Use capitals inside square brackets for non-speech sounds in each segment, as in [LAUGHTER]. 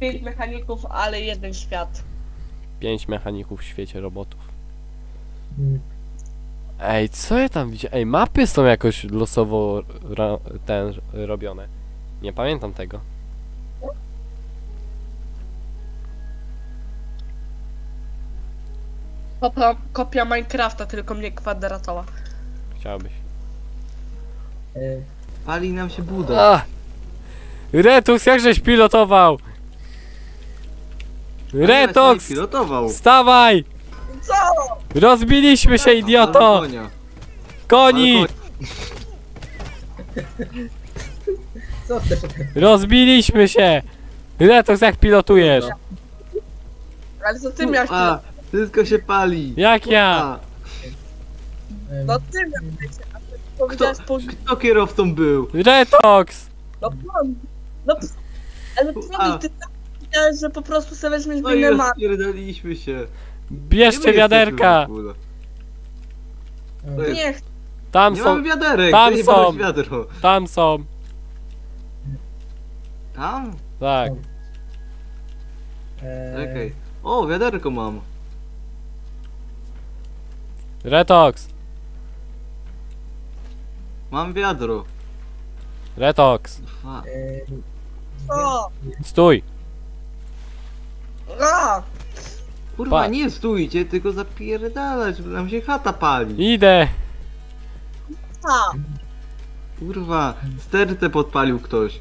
pięć mechaników, ale jeden świat. Pięć mechaników w świecie robotów. Mm. Ej, co ja tam widzę? Ej, mapy są jakoś losowo ten robione. Nie pamiętam tego. Kopia, kopia Minecrafta, tylko mnie kwadratowa. Chciałbyś. E, Pali nam się buda. A! Retus, jakżeś pilotował? Retox! Pilotował. Wstawaj! Co? Rozbiliśmy się, idioto! Koni! Co chcesz? Rozbiliśmy się! Retox, jak pilotujesz? Ale to ty miałeś... A, wszystko się pali. Jak ja? No ty miałeś... A ty powiedziałeś po... kto kierowcą był? Retox! No plan. No Ale ty tak powiedziałeś, że po prostu sobie weźmiesz No i winę ma... rozpierdaliśmy się. Bierzcie Gdzie my wiaderka! jesteśmy w ogóle? em, To jest- Nie, chcę. Tam Nie są, mamy wiaderek, tam to nie są. mamy wiadro. tam są. Tam? Tak. e, Czekaj. O, wiaderko mam. Retox! Mam wiadro. Retox! Fa. e, co? Stój! A! Kurwa, Pa. nie stójcie, tylko zapierdalać, bo nam się chata pali. Idę! A! Kurwa, stertę podpalił ktoś.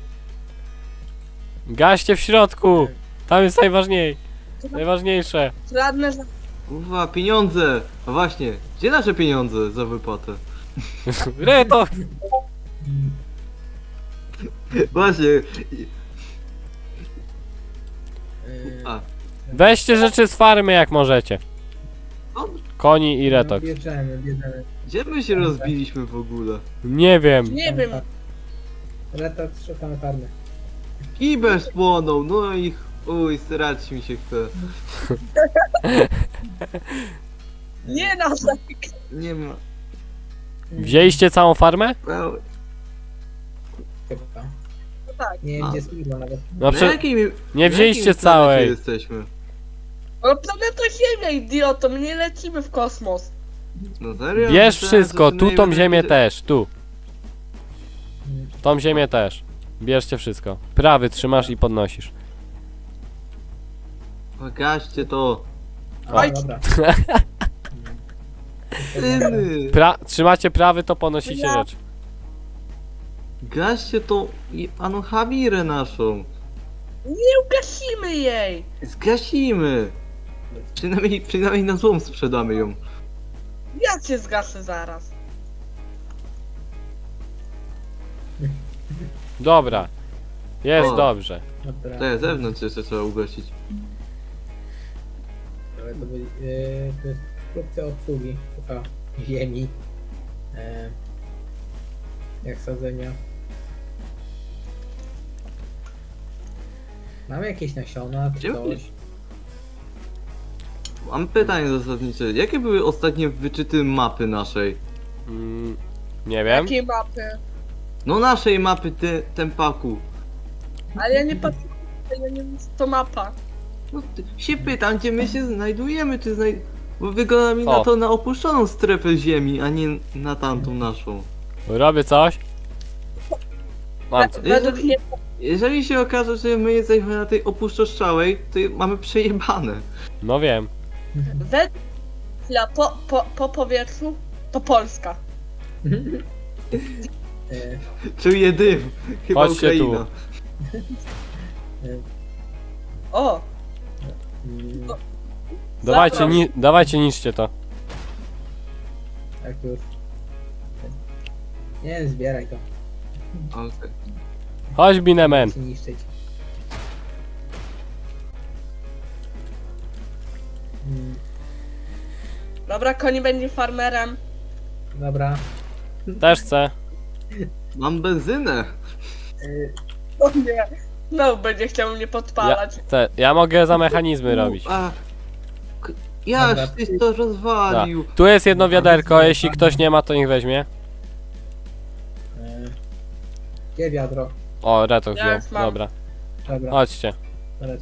Gaście w środku! Tam jest najważniej. Najważniejsze. Żadne, że... Kurwa, pieniądze! A właśnie, gdzie nasze pieniądze za wypłatę? [LAUGHS] Retox! Właśnie. e, A, Weźcie rzeczy z farmy jak możecie. o, Koni i retox. Bierzemy, bierzemy. gdzie my się rozbiliśmy w ogóle? Nie wiem. Nie wiem. Retox, szukamy farmy. Kibel spłonął, no i uj, srać mi się chce. [LAUGHS] Nie na Nie ma. Wzięliście całą farmę? No, Chyba. No tak. Nie wiem, gdzie jest Iglo nawet. No na prze... jakiej, Nie na wzięliście jakim planecie całej. jesteśmy? Ale planeta Ziemia, idioto, my nie lecimy w kosmos. No serio? Bierz Myślałem, wszystko, że tu tą ziemię też, tu. Tą ziemię też. Bierzcie wszystko. Prawy trzymasz i podnosisz. Pokażcie to. A, Oj. dobra. [LAUGHS] Syny! Pra... Trzymacie prawy, to podnosicie Ja- rzecz. Gaście to i naszą. Nie ugasimy jej! Zgasimy. Przynajmniej, przynajmniej na złom sprzedamy ją. Ja cię zgaszę zaraz. Dobra. Jest O. dobrze. Dobra. Te zewnątrz jeszcze trzeba ugasić. Ale to, byli, e, to jest instrukcja obsługi chyba ziemi. E, jak sadzenia. Mamy jakieś nasiona czy Gdzie- coś? Mam pytanie zasadnicze. Jakie były ostatnie wyczyty mapy naszej? Mm, nie wiem. Jakiej mapy? No naszej mapy te, tempaku. Ale ja nie patrzę, ja nie wiem, co to mapa. No ty, się pytam, gdzie my się znajdujemy, czy znaj... Bo wygląda mi O. na to na opuszczoną strefę ziemi, a nie na tamtą naszą. Robię coś. Mam co. Według mnie Jeżeli się okaże, że my jesteśmy na tej opustoszczałej, to mamy przejebane. No wiem. Chwila, po, po, po powietrzu to Polska. e, [LAUGHS] Czuję dym. Chyba Chodźcie tu. Ukraina. O! mm, Dawajcie, ni dawajcie niszcie to. tak już. Nie, zbieraj to. Okej. Chodź Binemen. Się niszczyć. Dobra, koni będzie farmerem. dobra. Też chcę. Mam benzynę. [LAUGHS] O nie. No, będzie chciał mnie Ja, podpalać. te, ja mogę za mechanizmy robić. A, k- Jaś, Dobra. tyś to rozwalił. Tu jest jedno wiaderko, jeśli ktoś nie ma, to niech weźmie. e, gdzie wiadro? O, Retok Ja wziął. już mam. Dobra. Dobra. Chodźcie. Ale.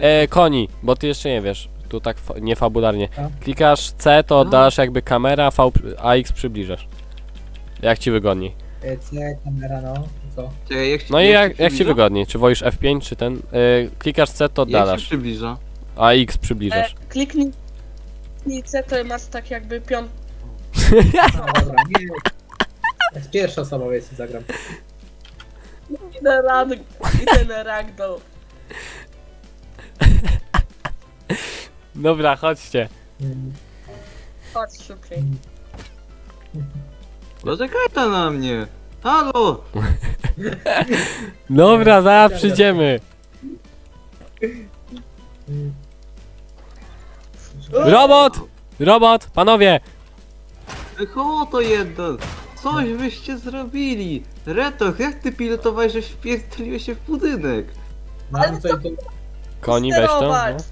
E, koni, bo ty jeszcze nie wiesz. Tu tak fa niefabularnie. Klikasz C, to oddalasz jakby kamera, V, a X przybliżasz. Jak ci wygodniej. E, C, kamera, no. Co? Czekaj, jak ci, No i jak jak, ci jak ci przybliża? wygodniej? Czy wolisz F5 czy ten? E, klikasz C, to Jak się oddalasz, przybliża? a X E, przybliżasz. kliknij kliknij C, to masz tak jakby piąt... [LAUGHS] No dobra, nie. Z pierwsza osoba jest zagram. I ten rag... I ten ragdoll. [LAUGHS] Dobra, chodźcie. Chodź szybciej. Poczekaj to na mnie! Halo! [LAUGHS] Dobra, zaraz przyjdziemy. Robot! Robot! Panowie! Echo to jeden! Coś wyście zrobili! Retok, jak ty pilotowałeś, że wpierdoliłeś się w budynek? Mam coś do... Koni, weź to. No. Sterować.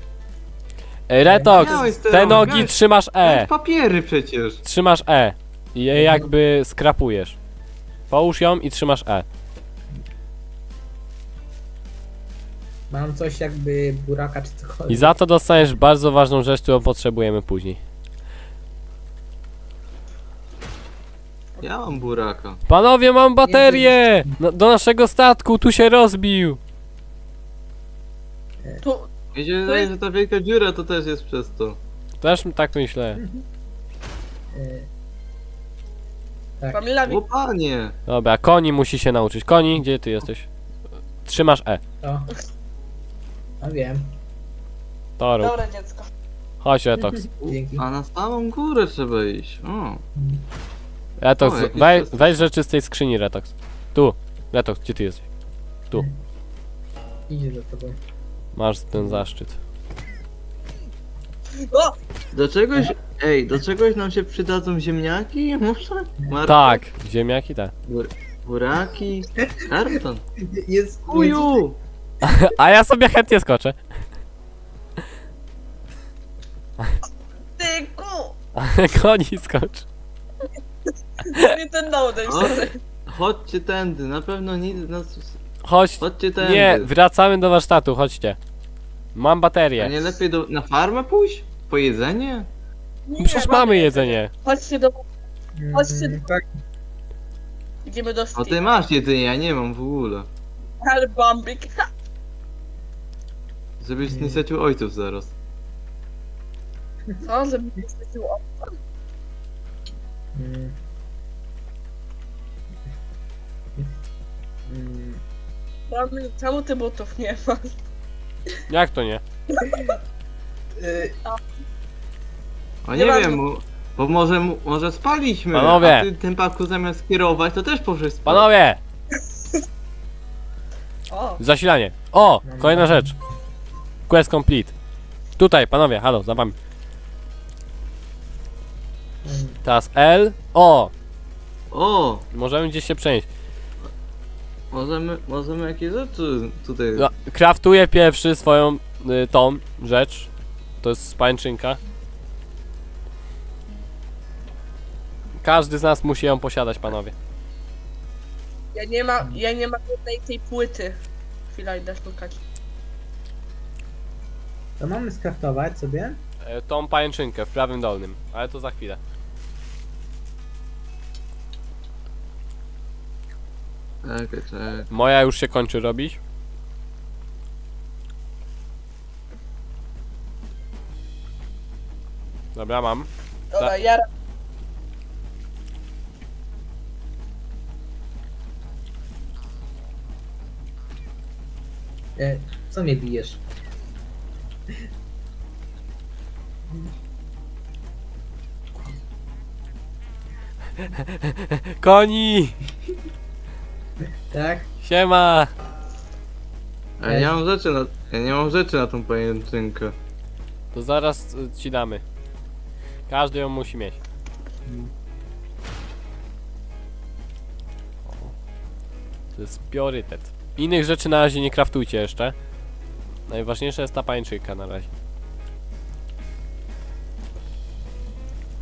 Ej, Retox, Miałeś te sterować, nogi trzymasz E. Miałeś papiery przecież! Trzymasz E. I je jakby skrapujesz. Połóż ją i trzymasz E. Mam coś jakby buraka czy cokolwiek. I za to dostaniesz bardzo ważną rzecz, którą potrzebujemy później. Ja mam buraka. Panowie, mam baterię! No, do naszego statku, tu się rozbił! Tu, Mi się wydaje, że ta wielka dziura to też jest przez to. Też tak myślę. E, Tak. Pamela, O panie! Dobra, koni musi się nauczyć. Koni, gdzie ty jesteś? Trzymasz E. To. No wiem. To rób. Dobre dziecko. Chodź, Retox. [LAUGHS] Dzięki. A na samą górę trzeba iść. O. Weź, ciasto. weź rzeczy z tej skrzyni, Retox. Tu. Retox, gdzie ty jesteś? Idzie za tobą. Masz ten zaszczyt. O! Do czegoś, ej, do czegoś nam się przydadzą ziemniaki? [LAUGHS] Może? Marta? Tak, ziemniaki tak. Bur buraki? Karton? [LAUGHS] Jest... Uju! [LAUGHS] A ja sobie chętnie skoczę. Ty ku! Koni skocz. Nie ten sorry. Chodźcie tędy, na pewno nic nas... Chodź. Chodźcie tędy. Nie, wracamy do warsztatu, chodźcie. Mam A baterię. nie lepiej do, na farmę pójść? Po jedzenie? Nie, Przecież mamy jedzenie. Chodźcie do... Chodźcie- Tak. Idziemy do O Steam. ty masz jedzenie, ja nie mam w ogóle. Ale bombik. Żebyś nie stracił ojców zaraz. Co? Żeby nie straciło Mm. Mm. Mamy- Czemu ty butów nie masz? Jak to nie? Y, A nie Nieważne. wiem, bo, bo może, mu- może spaliśmy. Panowie. A ty tym paku zamiast kierować, to też poszłeś spać. Panowie! [LAUGHS] O! Zasilanie. O! Kolejna rzecz. Quest complete. Tutaj, panowie, halo, za wami. Teraz L. O! O! Możemy gdzieś się przenieść. Możemy, możemy jakieś rzeczy tutaj... No, Kraftuję pierwszy swoją y, tą rzecz. To jest spańczynka. Każdy z nas musi ją posiadać, panowie. Ja nie mam, ja nie mam jednej tej płyty. Chwila, idę szukać. To mamy skraftować sobie. E, Tą pajęczynkę w prawym dolnym, ale to za chwilę. Czekaj, czekaj. Moja już się kończy robić. Dobra, mam. Dobra, ja... E, co mnie bijesz? Koni! Tak? Siema! A ja nie mam rzeczy na... Ja nie mam rzeczy na tą pajęczynkę. To zaraz y, ci damy. Każdy ją musi mieć. To jest priorytet. Innych rzeczy na razie nie kraftujcie jeszcze. Najważniejsza jest ta pańczyka na razie.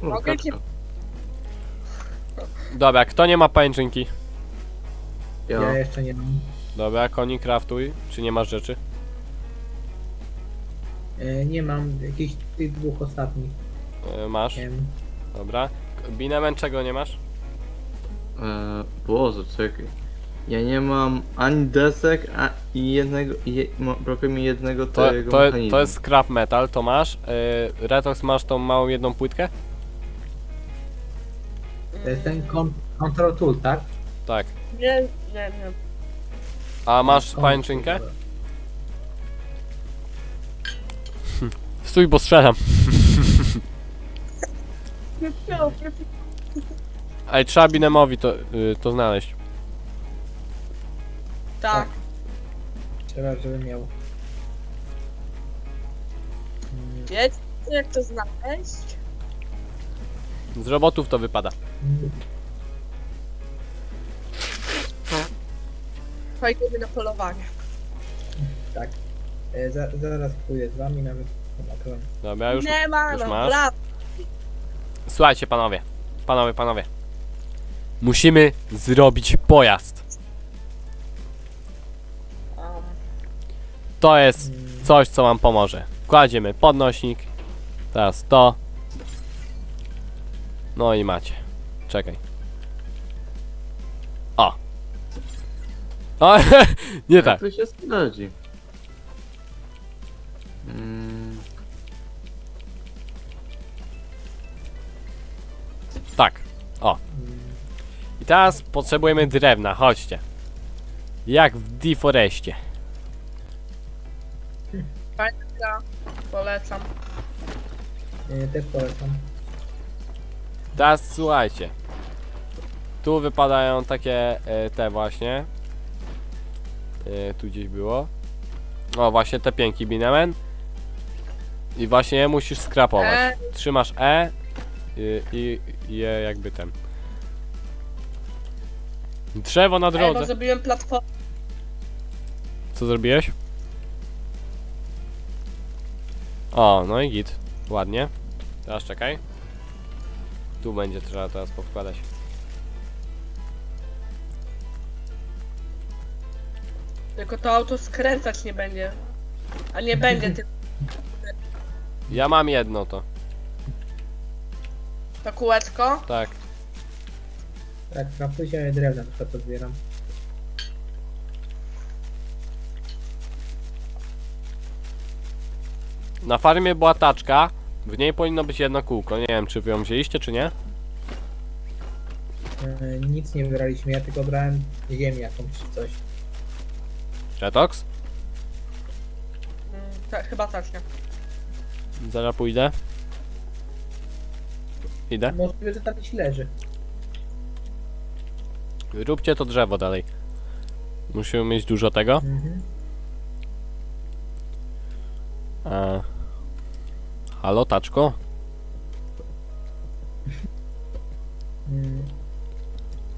O, Mogę kaczka. Dobra, kto nie ma pańczynki? Ja Ja. jeszcze nie mam. Dobra, koni kraftuj. Czy nie masz rzeczy? E, nie mam jakichś tych dwóch ostatnich. E, masz, Nie wiem. dobra. Binemen czego nie masz? Eee, Boże, czekaj. Ja nie mam ani desek, a i jednego, je, brakuje mi jednego To, tego to, mechanizmu. to jest scrap metal, to masz. E, Retox masz tą małą jedną płytkę? To jest ten control tool, tak? Tak. Nie, nie, nie. A masz pańczynkę? Stój, bo strzelam. Ej, trzeba Binemowi to, y, to znaleźć. Tak. Trzeba, żeby miał. Mm, Wiecie jak to znaleźć? Z robotów to wypada. Pojedziemy na polowanie. Tak. E, za, zaraz pójdę z wami nawet. Zobaczyłem. Dobra, już. nie ma, już no, masz? brat. Słuchajcie, panowie. Panowie, panowie. Musimy zrobić pojazd. Um, To jest coś, co wam pomoże. Kładziemy podnośnik. Teraz to. No i macie. Czekaj. O, [LAUGHS] nie tak. to się sprawdzi? Mm, Tak. mm, I teraz potrzebujemy drewna. Chodźcie. Jak w Deforestie. ja polecam. e, też polecam. Teraz słuchajcie. Tu wypadają takie e, te właśnie. E, tu gdzieś było. O, właśnie te pięki binemen. I właśnie musisz skrapować. E. Trzymasz E i, je jakby ten. Drzewo na Ej, bo drodze. zrobiłem platformę. Co zrobiłeś? O, no i git. Ładnie. Teraz czekaj. Tu będzie trzeba teraz podkładać. Tylko to auto skręcać nie będzie. A nie będzie [LAUGHS] tylko Ja mam jedno to. to kółeczko. Tak. Tak, na poziomie drewna na przykład to zbieram. Na farmie była taczka. W niej powinno być jedno kółko. Nie wiem, czy wy ją wzięliście, czy nie? E, nic nie wybraliśmy, ja tylko brałem ziemię jakąś czy coś. Retox? Mm, tak, chyba tak, nie. Zaraz pójdę. Idę. Możliwe, że tam gdzieś leży. Róbcie to drzewo dalej. Musimy mieć dużo tego. Mhm. A... Halo, taczko? Mm.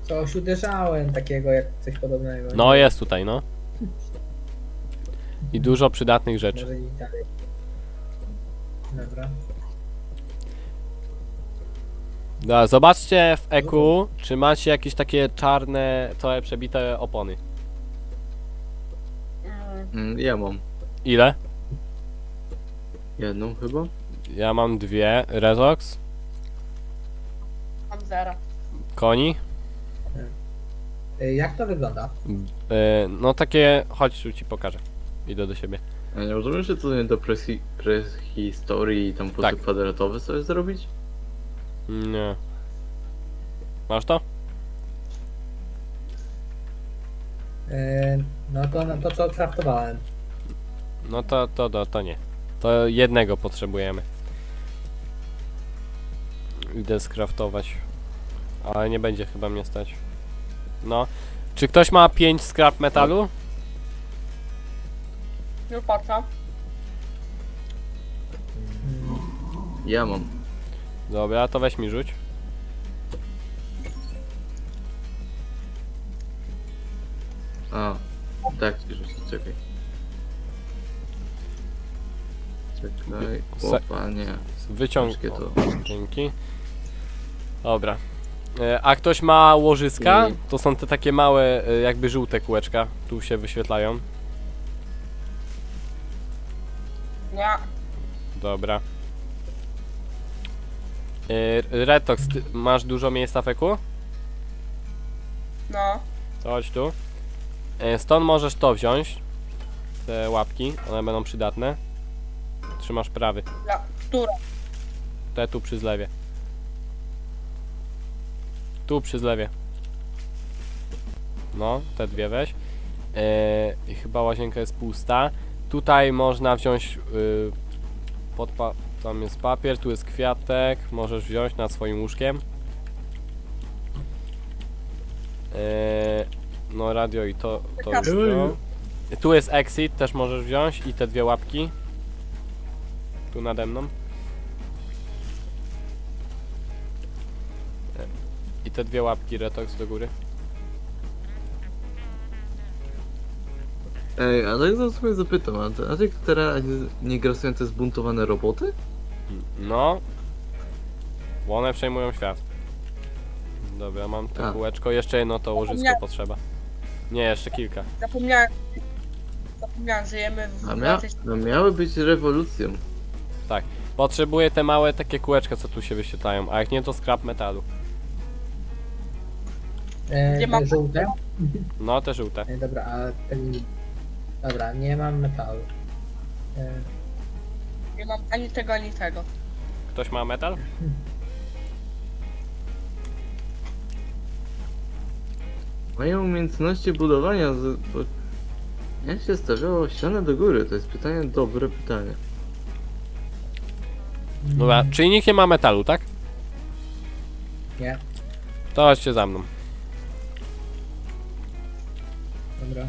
Coś uderzałem takiego jak coś podobnego. No jest tutaj, no. I dużo przydatnych rzeczy. Może dalej. Dobra. Da, zobaczcie w EQ, czy macie jakieś takie czarne, całe przebite opony. Mm, ja mam Ile? jedną chyba. Ja mam dwie. Rezox, mam zero. koni. E, Jak to wygląda? E, no takie, chodź tu ci pokażę. Idę do siebie. A nie rozumiem, że to nie do prehi- prehistorii i tam Tak. kwadratowy sobie zrobić? Nie. Masz to? E, No to, no to co kraftowałem. No to, to, to, to nie. To jednego potrzebujemy. Idę skraftować. Ale nie będzie chyba mnie stać. No. Czy ktoś ma 5 scrap metalu? No co? Mm. Ja mam. Dobra, to weź mi rzuć. A, tak ci rzucić, czekaj. Czekaj, chłopa, nie. Wyciąg. To. Dzięki. Dobra. E, A ktoś ma łożyska? To są te takie małe, e, jakby żółte kółeczka. Tu się wyświetlają. Nie. Dobra. Yy, Retox, ty masz dużo miejsca feku? No. To chodź tu. Yy, stąd możesz to wziąć. Te łapki, one będą przydatne. Trzymasz prawy. Ja, która? Te tu przy zlewie. Tu przy zlewie. No, te dwie weź. Yy, chyba łazienka jest pusta. Tutaj można wziąć. Yy, podpa- tam jest papier, tu jest kwiatek. Możesz wziąć nad swoim łóżkiem. Yy, no, radio i to, to już wziął. Tu jest exit, też możesz wziąć. I te dwie łapki. Tu nade mną. I te dwie łapki retox do góry. Ej, a tak to sobie zapytam, a ty, a ty teraz nie grasują te zbuntowane roboty? No. Bo one przejmują świat. Dobra, mam to A. kółeczko. Jeszcze jedno to łożysko Zapomniałem. potrzeba. Nie, jeszcze kilka. Zapomniałem. Zapomniałem, żyjemy w A, mia a miały być rewolucją. Potrzebuję te małe takie kółeczka, co tu się wyświetlają. A jak nie, to scrap metalu. E, Nie ma- Żółte? No, te żółte. E, dobra, a ten... Dobra, nie mam metalu. E, Nie mam ani tego, ani tego. Ktoś ma metal? [LAUGHS] Mają umiejętności budowania, z, bo... Jak się stawiało ścianę do góry? To jest pytanie, dobre pytanie. Dobra, czyli nikt nie ma metalu, tak? Nie, To chodźcie za mną. dobra.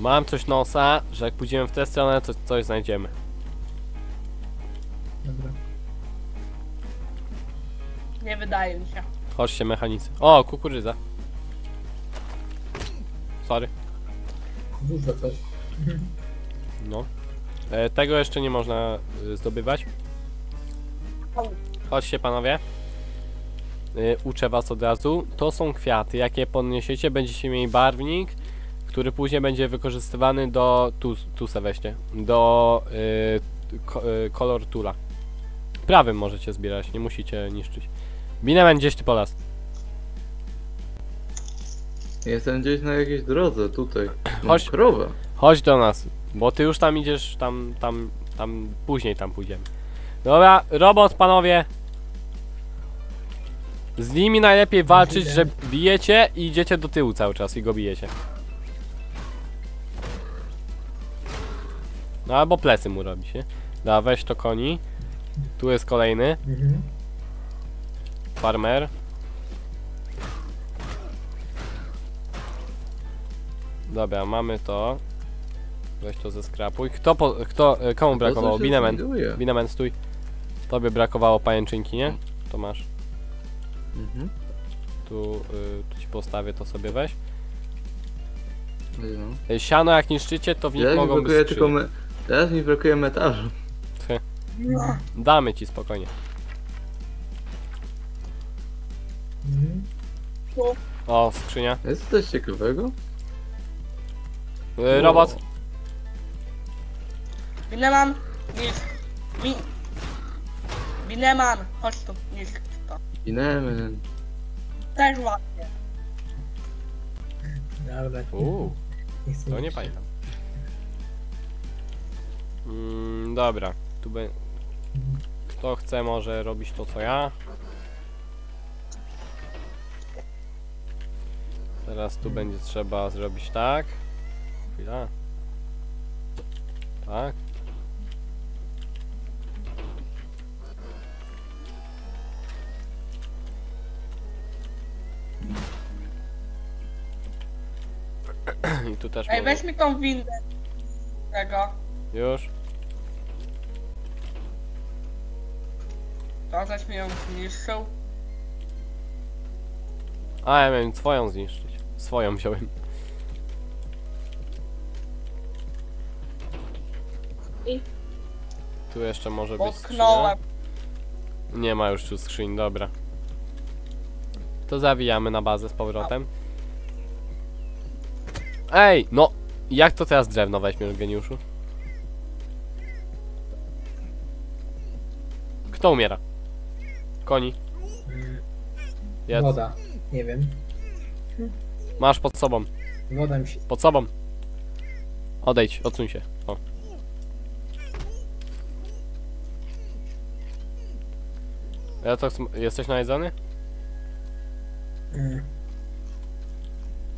Mam coś nosa, że jak pójdziemy w tę stronę, to coś znajdziemy. Dobra. Nie wydaje mi się. Chodźcie mechanicy. O, kukurydza. Sorry. Dużo coś. No. E, tego jeszcze nie można y, zdobywać. Chodźcie panowie. Y, uczę was od razu. To są kwiaty. Jak je podniesiecie, będziecie mieli barwnik, który później będzie wykorzystywany do... Tu, tu se weźcie. Do y, ko, y, kolor tula. Prawym możecie zbierać, nie musicie niszczyć. Bineman gdzieś ty po las. Jestem gdzieś na jakiejś drodze, tutaj. [CLEARS THROAT] Mam Chodź. krowę. Chodź do nas, bo ty już tam idziesz, tam, tam, tam, później tam pójdziemy. Dobra, robot, panowie. Z nimi najlepiej walczyć, że bijecie i idziecie do tyłu cały czas i go bijecie. No albo plecy mu robicie. Dobra, weź to koni. Tu jest kolejny, Mhm. farmer. Dobra, mamy to. Weź to ze skrapuj. Kto, po, kto, e, komu brakowało? się znajduje. Bineman, stój. Tobie brakowało pajęczynki, nie? To masz. Mhm. Tu, y, tu ci postawię, to sobie weź. No. Siano jak niszczycie, to w nich mi mogą być tylko. Teraz mi brakuje metalu. No. Damy ci spokojnie. Mhm. O, skrzynia. Jest coś ciekawego? Y, robot. Bineman, nisk. Mi... Bineman, chodź tu, nisk to. Inemen. Też ładnie. Dobra. Uuu, to nie pamiętam. Mm, dobra, tu be... Kto chce może robić to co ja. Teraz tu będzie trzeba zrobić tak. Chwila. Tak. [CLEARS THROAT] I tu też Ej, weź mi tą windę. Tego. Już. To żeś mi ją zniszczył. A, ja miałem twoją zniszczyć. Swoją wziąłem. I? Tu jeszcze może być skrzynia. Nie ma już tu skrzyń, dobra. To zawijamy na bazę z powrotem. Ej, no! Jak to teraz drewno weźmiesz, geniuszu? Kto umiera? Koni. Jedz. Woda. Nie wiem. Masz pod sobą. Woda mi się... Pod sobą. Odejdź, odsuń się. O. Ja to jesteś najedzony? Mm.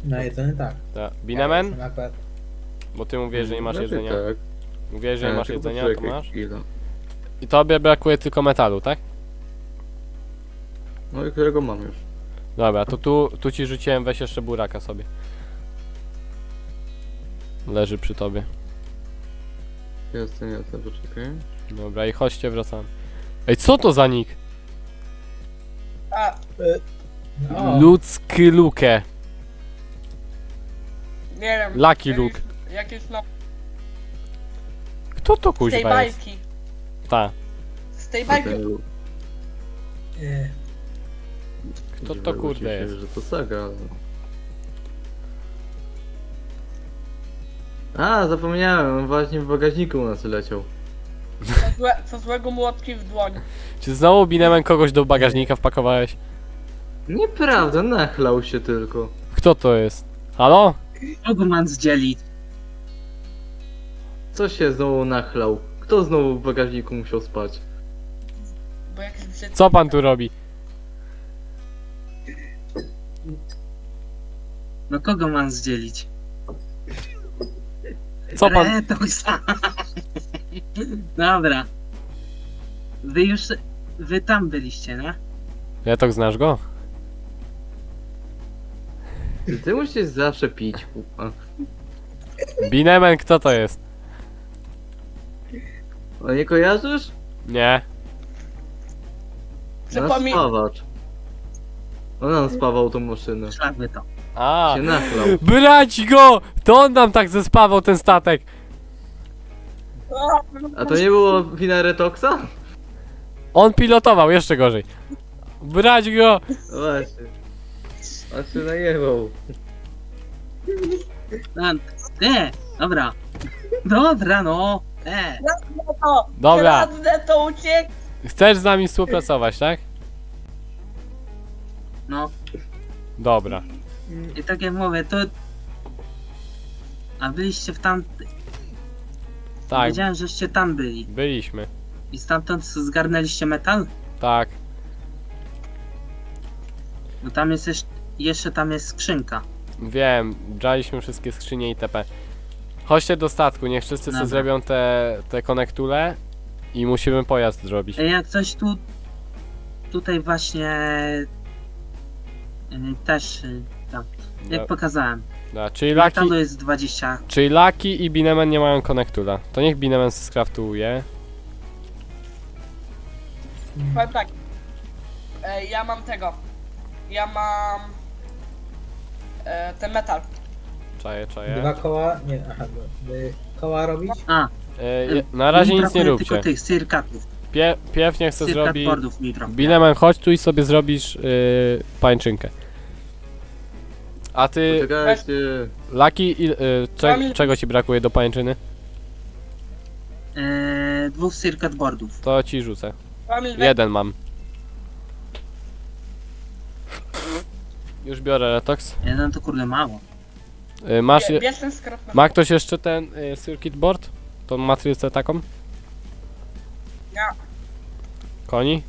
Na jedzenie tak. Tak. Ja Binemen? jestem akurat... Bo ty mówisz, że nie masz Znaczy jedzenia. Tak. Mówisz, że nie E, masz jedzenia, to masz? chwilę. I tobie brakuje tylko metalu, tak? No i którego mam już? Dobra, to tu, tu ci rzuciłem, weź jeszcze buraka sobie. Leży przy tobie. Jestem, jestem, poczekaj. Dobra, i chodźcie, wracamy. Ej, co to za nick? A, O, Ludzki Luke. nie wiem. Lucky Luke. Jakiś no... Kto to Z tej kuźwa jest? bajki. Ta. Z tej bajki. e, Kto to kurde się, jest? że to saga, ale... A, zapomniałem, on właśnie w bagażniku u nas leciał. Co, złe, co złego młotki w dłoń. Czy znowu Binemen kogoś do bagażnika wpakowałeś? Nieprawda, nachlał się tylko. Kto to jest? Halo? Kogo mam zdzielić? Co się znowu nachlał? Kto znowu w bagażniku musiał spać? Bo jakiś brzydki. Co pan tu robi? No kogo mam zdzielić? Co pan... Retoxa. Dobra. Wy już... Wy tam byliście, nie? Ja tak znasz go? Ty, ty musisz zawsze pić, kupa. Binemen, kto to jest? A nie kojarzysz? Nie. Nasz Przypomnij... spawacz. On nam spawał tą maszynę. Szlakby to. A. Się nachlał. Brać go! To on nam tak zespawał ten statek. A to nie było wina Retoxa? On pilotował, jeszcze gorzej. Brać go! No właśnie. A się najebał. No, e, dobra. Dobra, no. E, to, Dobra. Kradnę to uciek. Chcesz z nami współpracować, tak? no. Dobra. I tak jak mówię, to... A byliście w tam... Tak, Wiedziałem, żeście tam byli. byliśmy. I stamtąd zgarnęliście metal? Tak. No tam jest jeszcze... Jeszcze tam jest skrzynka. Wiem, dżaliśmy wszystkie skrzynie itp. Chodźcie do statku, niech wszyscy sobie Dobra. zrobią te, te konektule i musimy pojazd zrobić. E, Jak coś tu... Tutaj właśnie... e, Też... e, Tam. Jak pokazałem. da, czyli, Lucky, Metalu jest 20. czyli Lucky i Binemen nie mają konektula. To niech Binemen skraftuje. Powiem tak. E, ja mam tego. Ja mam... E, ten metal. Czaję, czaję. dwa koła... Nie, aha, by koła robić? A, E, je, na razie nic nie róbcie. tylko tych sirkatów. Pie, pierw niech se zrobi... Sirkatbordów mi brakuje. Binemen, chodź tu i sobie zrobisz yy, pańczynkę. A ty, Poczekajcie. Il, y, cze, czego ci brakuje do pańczyny? E, dwóch circuitboardów. To ci rzucę. Jeden mam. Już biorę retox. Jeden to kurde mało. Y, masz, bie, je, bierz ten skrap na ma ktoś jeszcze ten y, circuit board? Tą matrycę taką? Nie. Koni?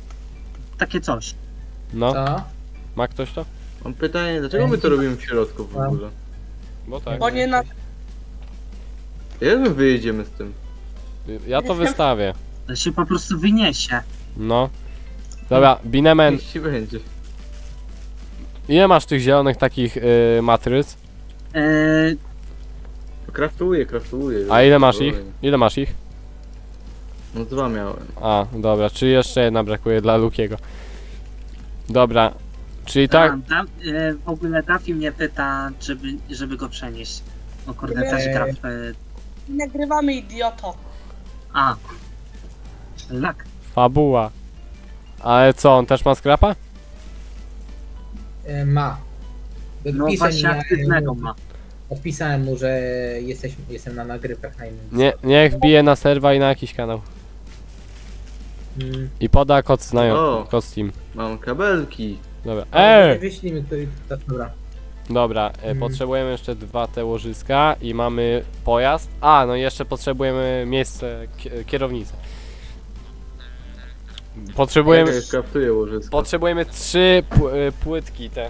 Takie coś. No, Co? ma ktoś to? Mam pytanie, dlaczego my to robimy w środku w ogóle? Bo tak. Bo nie na... Jak my wyjedziemy z tym? Y, Ja to wystawię. To się po prostu wyniesie. No. Dobra, Binemen, ci będzie. ile masz tych zielonych takich y, matryc? E, Kraftuję, kraftuję. A ile masz ich? Ile masz ich? No dwa miałem. A, dobra, czyli jeszcze jedna brakuje dla Lukiego. Dobra, czyli tak, a, da, e, w ogóle Dafi mnie pyta, żeby, żeby go przenieść. O kurde, Nie. też gra w... E, Nagrywamy, idioto. a. Lak. fabuła. Ale co, on też ma skrapa? E, ma. No właśnie aktywnego ma. Odpisałem mu, że jesteś, jestem na nagrywkach na innym. Nie, niech wbije na serwa i na jakiś kanał. Mm, I poda kod znają, O. kod Steam. Mam kabelki. Dobra. Ej! Wyślij mi który... tak, Dobra. Dobra, e, Mm. potrzebujemy jeszcze dwa te łożyska i mamy pojazd. A, no i jeszcze potrzebujemy miejsce, ki- kierownicę. Potrzebujemy, Ja kraftuję łożysko. potrzebujemy trzy pł- e, płytki te.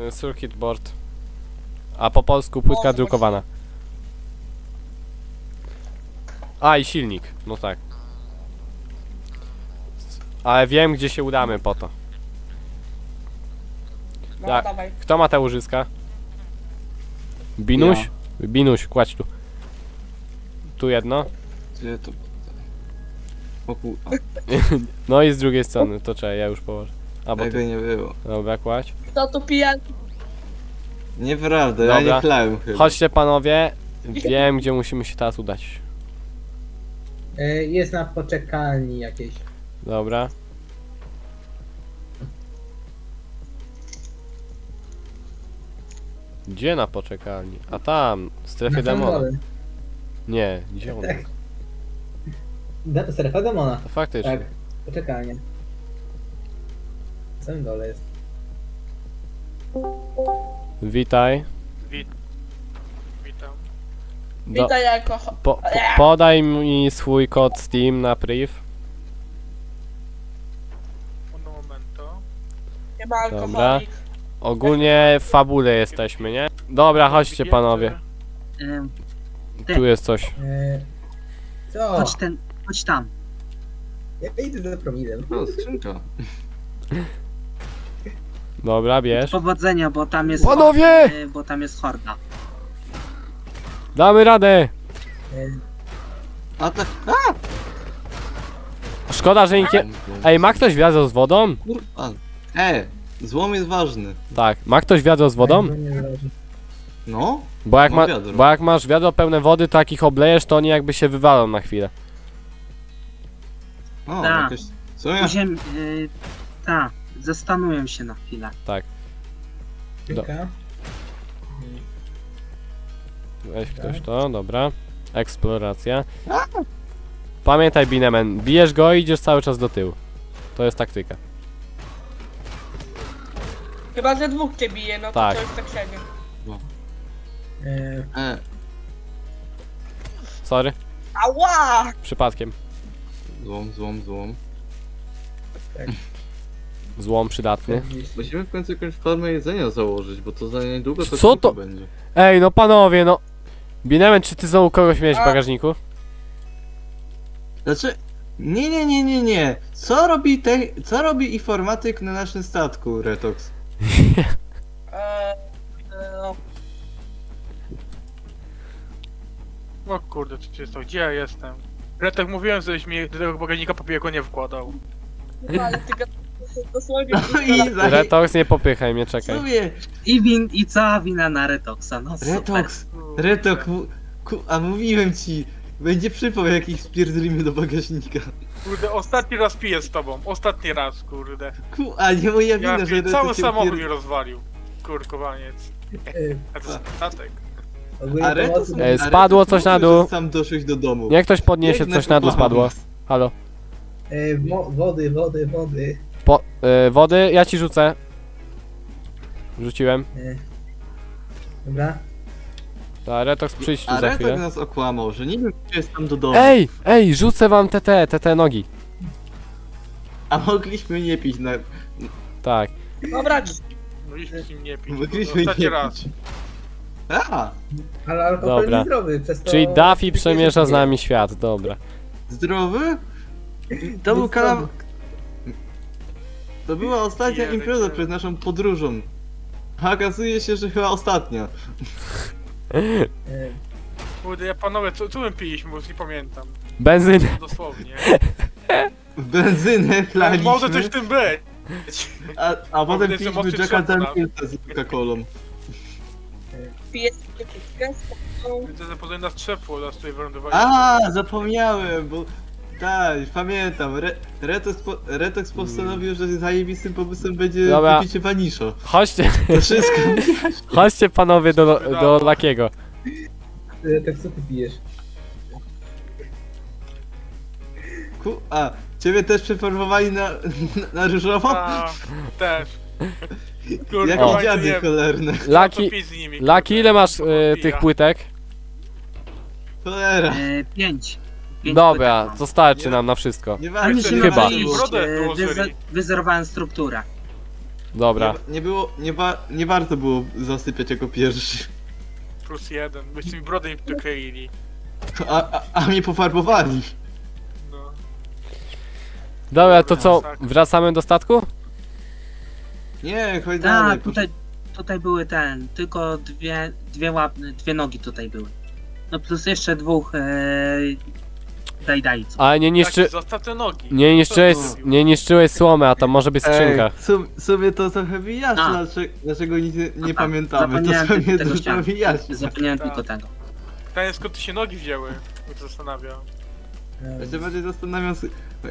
E, Circuit board. A po polsku płytka drukowana. A i silnik, no tak. Ale wiem gdzie się udamy po to. No Tak. dawaj. Kto ma te łożyska? Binuś? Binuś, kładź tu. Tu jedno. Gdzie to? [LAUGHS] A, No i z drugiej strony, to czekaj, ja już położę. A bo Tego tu, nie było. dobra, kładź. Kto tu pije? Nieprawda, ja Dobra. nie klałem chyba. Chodźcie panowie, wiem gdzie musimy się teraz udać. E, jest na poczekalni jakiejś. Dobra. Gdzie na poczekalni? A tam, w strefie demona. dole. Nie, gdzie on? Tak. Da, [LAUGHS] strefa demona. To faktycznie. Tak, poczekalnie. Samym dole jest. Witaj. Wit. Witam. Do, Witaj jako... po, po, podaj mi swój kod Steam na priv. Un momento. Nie ma Dobra. alkoholik. Ogólnie w fabule jesteśmy, nie? Dobra, chodźcie panowie. Tu jest coś. E, co? chodź ten, chodź tam. Ja idę za promilem. O, skrzynka. [LAUGHS] Dobra, bierz. Powodzenia, bo tam jest. Panowie! y, Bo tam jest horda. Damy radę! E, A tak... Szkoda, że nikt nie... Ej, ma ktoś wiadro z wodą? Kurwa. E, złom jest ważny. Tak. Ma ktoś wiadro z wodą? tak, nie zależy. No? Bo jak, ma, wiadro. bo jak masz wiadro pełne wody, to jak ich oblejesz, to oni jakby się wywalą na chwilę. O, Tak. Co ja? Ziem, y, ta, zastanuję się na chwilę. Kilka. Weź ktoś to, dobra. Eksploracja. Pamiętaj, Binemen, bijesz go i idziesz cały czas do tyłu. To jest taktyka. Chyba, że dwóch cię bije, no to Tak. to jest tak średnio. E, E, Sorry, Ała! przypadkiem. złom, złom, złom. Złom przydatny. Musimy w końcu jakąś formę jedzenia założyć, bo to za niedługo to Co to? będzie. Ej, no panowie, no. Binemen, czy ty znowu kogoś miałeś w A. bagażniku? Znaczy... Nie, nie, nie, nie, nie. Co robi te... Co robi informatyk na naszym statku, Retox? Eee, eee, O kurde, co jest to? Gdzie ja jestem? Retek mówiłem, żebyś mi do tego bagażnika papierego nie wkładał. no ale ty gadasz dosłownie... No i za... Retox, nie popychaj mnie, czekaj. sumie, I win, i cała wina na Retoxa, no super. Retox, Retok, mu- ku, a mówiłem ci, będzie przypał jak ich spierdolimy do bagażnika. Kurde, ostatni raz piję z tobą. Ostatni raz, kurde. Ku, a nie moja Ja wina, że piję, Retok cały się samochód mi rozwalił. Kurkowaniec. e, [LAUGHS] A to jest statek. A Retok. Ej, a spadło Retok coś na mówił, dół. że Sam doszłeś do domu. Niech ktoś podniesie Biegnę coś na dół spadło. Halo. E, mo- wody, wody, wody. Po, y, wody, ja ci rzucę. Rzuciłem. E, dobra. Ta, Retox przyjdź tu A za Retok chwilę. nas okłamał, że niby jest tam do domu. Ej, ej, rzucę wam te, te, te, te nogi. A mogliśmy nie pić na... Tak. Dobra, Mogliśmy z nim nie pić. Mogliśmy Ostatni nie raz. pić. A, Ale alkohol Dobra. niezdrowy, przez to... Czyli Daffy przemierza z nami świat, dobra. zdrowy? To był kanał... To była ostatnia Jezu, impreza przed naszą podróżą. A okazuje się, że chyba ostatnia. [LAUGHS] Kurde, ja panowie, co, co my piliśmy, bo już nie pamiętam. Benzyn. [LAUGHS] Dosłownie. [LAUGHS] Benzynę chlaliśmy, Może coś w tym być. a, a potem że piliśmy mocny Jacka szampan. Danielsa z Coca-Colą. piję sobie pizzkę z taką... Widzę, że poza nas trzepło, nas tutaj wylądowaliśmy. A, zapomniałem, bo... Tak, pamiętam. Re, Retox, po, Retox postanowił, że zajebistym pomysłem będzie Dobra. kupicie Vanisho. Chodźcie, To wszystko. [LAUGHS] chodźcie panowie do, do Lakiego. tak co ty pijesz? Ku... A, ciebie też przeformowali na, na, na różowo? A, też. Kurwa, Jakie dziady nie- cholerne. Laki, z nimi, Laki ile masz e, tych płytek? Cholera. E, pięć. Dobra, Nie. nam na wszystko. Nie Oni się Chyba. E, wyze- wyzerowałem strukturę. Dobra. Nie, nie było, nie, wa, nie warto było zasypiać jako pierwszy. Plus jeden, byście mi brodę nie dokleili. A, a, a mnie pofarbowali. No. Dobra, to co? Wracamy do statku? Nie, chodź dalej. Tak, tutaj, tutaj były ten, tylko dwie, dwie łap, dwie nogi tutaj były. No plus jeszcze dwóch e, dajdajców. Ale nie niszczy... Niszczy... Zostaw te nogi. Nie niszczyłeś, Co nie niszczyłeś słomy, a tam może być skrzynka. Ej, sum- sobie to trochę wyjaśnia, dlaczego, dlaczego nic nie, nie tak, pamiętamy. To sobie tego to wyjaśnia. Zapomniałem Tak. tylko tego. Pytanie skąd tu się nogi wzięły? Mnie to zastanawia. Ja się bardziej zastanawiam,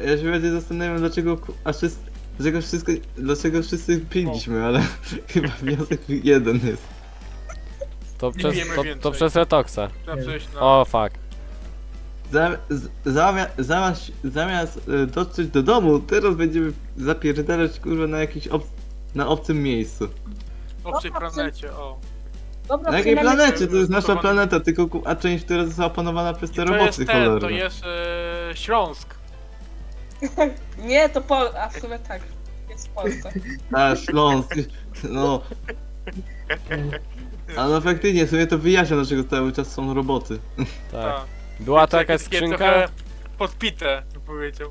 ja się bardziej zastanawiam dlaczego, ku- a wszyscy, dlaczego wszystko, dlaczego wszyscy piliśmy, ale [LAUGHS] chyba wniosek jeden jest. To przez, to, to przez na... O, fuck. Zamiast, zamiast e, dotrzeć do domu, teraz będziemy zapierdalać kurwa na jakiś ob, na obcym miejscu. obcej planecie, o. Dobra, Na jakiej planecie? To jest nasza planeta, tylko a część, która została opanowana przez te roboty jest ten, to jest e, Śląsk. [LAUGHS] Nie, to po... A w sumie tak. Jest w Polsce. A, Śląsk, no. [LAUGHS] A no faktycznie, sobie to wyjaśnia, dlaczego cały czas są roboty. Tak. Była to Takie- jakaś takie skrzynka? Podpite, bym powiedział.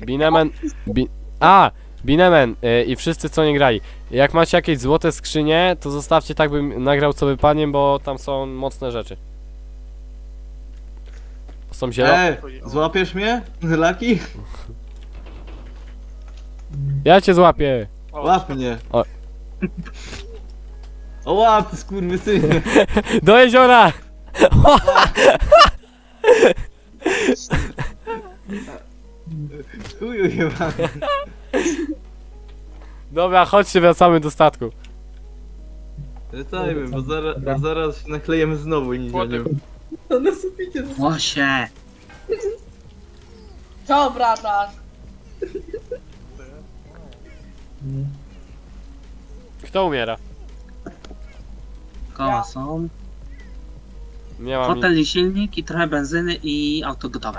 Binemen... Bi... A! Binemen y, i wszyscy co nie grali. Jak macie jakieś złote skrzynie, to zostawcie tak bym nagrał co wypadnie, bo tam są mocne rzeczy. Są zielone. E, złapiesz mnie? Laki? Ja cię złapię! Łap mnie. O. O łap. [LAUGHS] Do jeziora! [LAUGHS] Chuju chyba. Dobra, chodźcie, wracamy do statku. Wracajmy, bo zaraz, bo zaraz się naklejemy znowu i nic nie Młody. No na suficie. Łosie! Co, brata? Kto umiera? Koła są. Miała mi... Fotel i silnik i trochę benzyny i auto gotowe.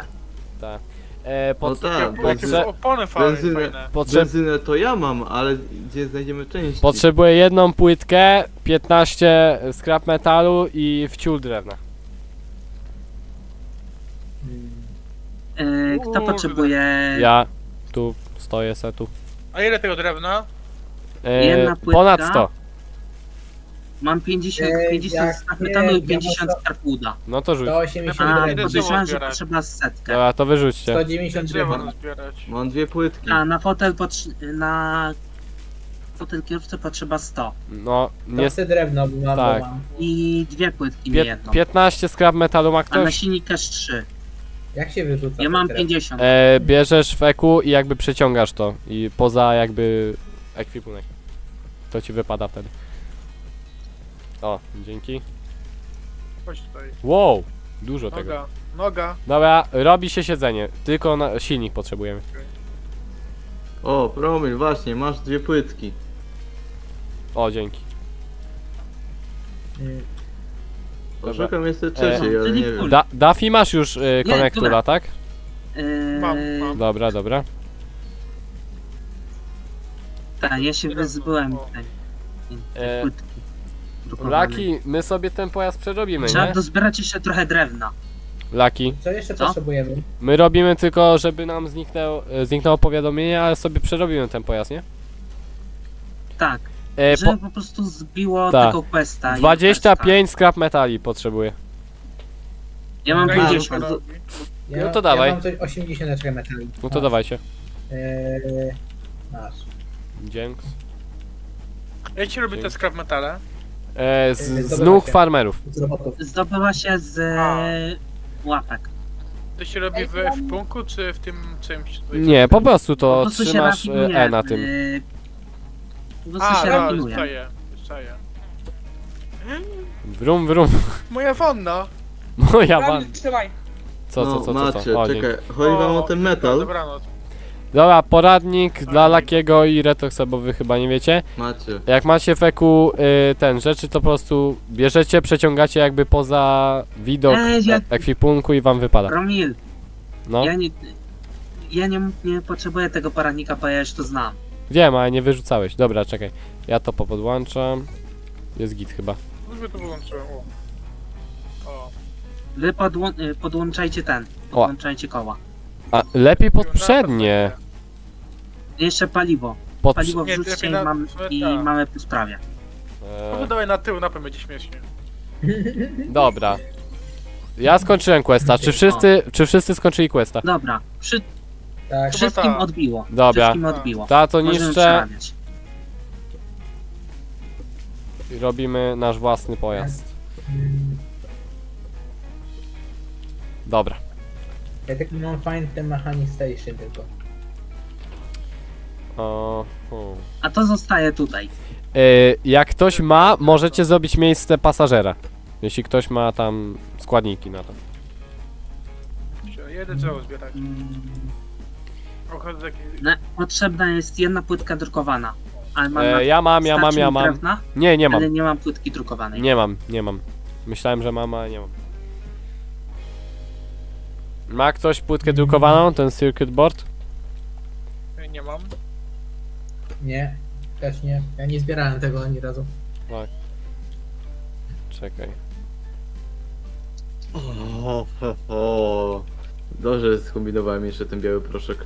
E, No pod... tak, Potrze- są opony fajne, Benzynę. Potrze... Benzynę to ja mam, ale gdzie znajdziemy części? Potrzebuję jedną płytkę, 15 scrap metalu i wciół drewna. E, kto Kurde. potrzebuje Ja tu stoję se tu. A ile tego drewna? E, Jedna płytka? ponad 100. Mam 50, Ej, 50 jak skarb nie, metanu i ja 50 muszę- skarb uda. No to rzuć. 180 A, drewna. podejrzewam, że potrzeba setkę. Dobra, to wyrzućcie. 190 Drzewo drewna. zbierać. Mam dwie płytki. A na fotel na fotel kierowcy potrzeba 100 No, nie... Nie chcę drewno, bo mam, Tak. bo mam. i dwie płytki, nie jedną. 15 scrap metalu ma A na ktoś? silnik też 3. Jak się wyrzuca? Ja mam te drewno? 50. E, bierzesz w EQ i jakby przeciągasz to. I poza jakby ekwipunek. To ci wypada wtedy. O, dzięki. Chodź tutaj. Wow, dużo tego. Noga, noga. Dobra, robi się siedzenie. Tylko na silnik potrzebujemy. O, promil, właśnie, masz dwie płytki. O, dzięki. Mm. Poszukam jeszcze trzeciej, ale nie wiem. Da Daffy masz już y, Nie, konektura, dobra. tak? Eee, Mam, mam. Dobra, dobra. Tak, ja się wyzbyłem tej, E, tej płytki. Laki, my sobie ten pojazd przerobimy, Trzeba nie? dozbierać jeszcze trochę drewna. Laki, Co jeszcze Co? potrzebujemy? my robimy tylko, żeby nam zniknęło, e, zniknęło powiadomienie, ale sobie przerobimy ten pojazd, nie? Tak, E, żeby po, po prostu zbiło Tak. tego questa. i 25 scrap metali potrzebuję. Ja mam A, 50. robi. Ja, No to dawaj. Ja mam coś 80 metali. No to dawajcie. Eee, masz. Dzięks. Jak ci robi te scrap metale? E, z, E, z zdobywa nóg się. farmerów. Z robotów. Zdobyła się z A. e, łapek. To się robi w F-punku, czy w tym czymś? tutaj? Nie, po prostu Po to prostu się trzymasz e, rafinuje. E na tym. e, Po prostu A, się no, rafinuje. czaję, czaję. Wrum, wrum. Moja wanna! Moja van. trzymaj. Co, co, no, co, co, macie, co? O, dzięki. czekaj, chodzi wam o ten metal. Dobranoc. Dobra, poradnik dla Lakiego i Retoxa, bo wy chyba nie wiecie. Macie. Jak macie feku y, ten rzeczy, to po prostu bierzecie, przeciągacie jakby poza widok Ej, ja- e- ekwipunku i wam wypada. Romil, No, ja nie... Ja nie, nie potrzebuję tego poradnika, bo ja już to znam. wiem, ale nie wyrzucałeś. Dobra, czekaj. Ja to popodłączam. Jest git chyba. Już by to wyłączyłem. O. O. Wy podłą- y, podłączajcie ten, podłączajcie koła. A lepiej poprzednie. Jeszcze paliwo. Pod... Paliwo Nie, wrzućcie lepiej i, na- mam, i tak. mamy po sprawie. No E, dawaj na tył, na pewno będzie śmiesznie. [LAUGHS] dobra. Ja skończyłem questa. Czy wszyscy, czy wszyscy skończyli questa? Dobra, przy, Tak. wszystkim tak. odbiło. Dobra. Wszystkim odbiło. Ta to Możemy niszczę przerabiać. i robimy nasz własny pojazd. Mm, Dobra. Ja tak mam find the mechanic station tylko. O. A to zostaje tutaj. Y, jak ktoś ma, możecie zrobić miejsce pasażera. Jeśli ktoś ma tam składniki na to. Jedę drzewo zbierać. Taki... Potrzebna jest jedna płytka drukowana. Ale mam na- E, ja mam, ja mam, starczy ja mi mam. drewna, Nie, nie mam. Ale nie mam płytki drukowanej. Nie mam, nie mam. Myślałem, że mam, ale nie mam. Ma ktoś płytkę drukowaną, ten circuit board? Nie mam. Nie, też nie. Ja nie zbierałem tego ani razu. Czekaj. O, ho, ho. Dobrze skombinowałem jeszcze ten biały proszek.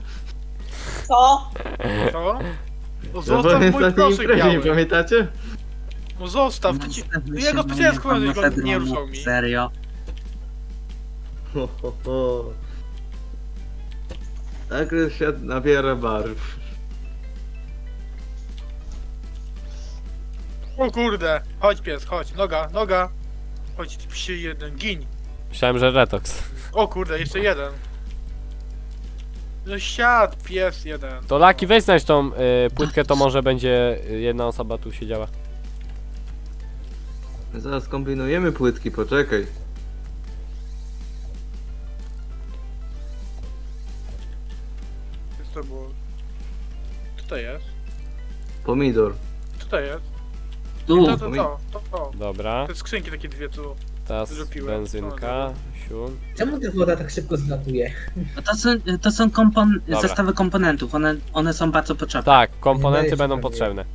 Co? Co? No No zostaw bo mój proszek biały. pamiętacie? No zostaw, to ci... Ja go specjalnie na nie ruszał mi. Serio. Ho, ho, ho. Tak świat nabiera barw. O kurde. Chodź pies, chodź. Noga, noga. Chodź, ty psie jeden, gin. Myślałem, że Retox. O kurde, jeszcze jeden. No siad, pies jeden. To Laki, weź znajdź tą y, płytkę, to może będzie y, jedna osoba tu siedziała. Zaraz kombinujemy płytki, poczekaj. Co to było? Co to jest? Pomidor. Co to jest? Tu, To, to, to, to, to. Dobra, Te skrzynki takie dwie tu. teraz Zrobiłem. benzynka, siun. Czemu ta woda tak szybko zlatuje? no to są, to są kompon- Dobra. zestawy komponentów. One, one są bardzo potrzebne. Tak, komponenty będą prawie. potrzebne.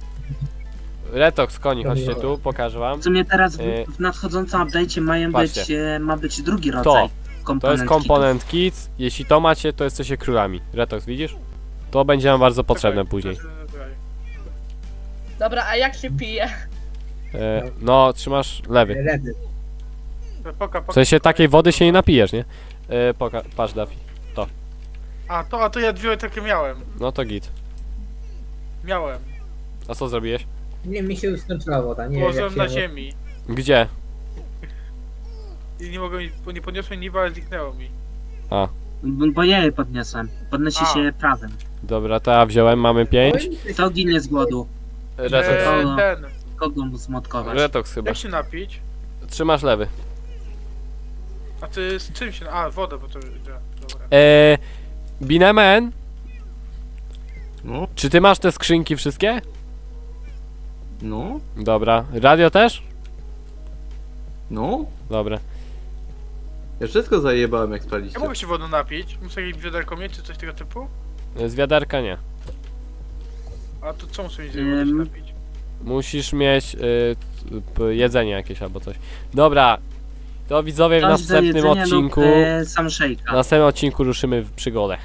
Retox, koni, chodźcie tu, pokażę wam. W sumie teraz w, Y, w nadchodzącym update'cie mają patrzcie. być, e, ma być drugi To, rodzaj To komponentki. jest komponent kit, jeśli to macie, to jesteście królami. Retox, widzisz? To będzie nam bardzo potrzebne Czekaj, później. Dobra, a jak się pije? E, no, trzymasz lewy. Redy. Poka, poka, W sensie takiej wody się nie napijesz, nie? E, poka patrz, Dafi. A to, a to ja dwie takie miałem. No to git. Miałem. A co zrobiłeś? Nie, mi się już skończyła woda, nie Położyłem na ziemi. Gdzie? I nie mogłem, nie podniosłem niba, ale zniknęło mi. B- Bo ja je podniosłem. Podnosi A. się prawym. Dobra, to ja wziąłem, mamy pięć. To ginie z głodu. Retox, Eee, ten. Kogo mu zmotkować? Retox chyba. Jak się napić? Trzymasz lewy. A ty z czym się... A, wodę, bo to... Dobra. E, Binemen, No, czy ty masz te skrzynki wszystkie? no, Dobra. Radio też? no. Dobra. Ja wszystko zajebałem jak Ja spaliście. mogę się wodą napić? Muszę jakieś wiaderko mieć, czy coś tego typu? Z wiaderka nie. A to co muszę mieć, żeby wodę się napić? Musisz mieć y, jedzenie jakieś albo coś. Dobra. To widzowie w następnym jedzenia odcinku. Lub, e, sam W następnym odcinku ruszymy w przygodę.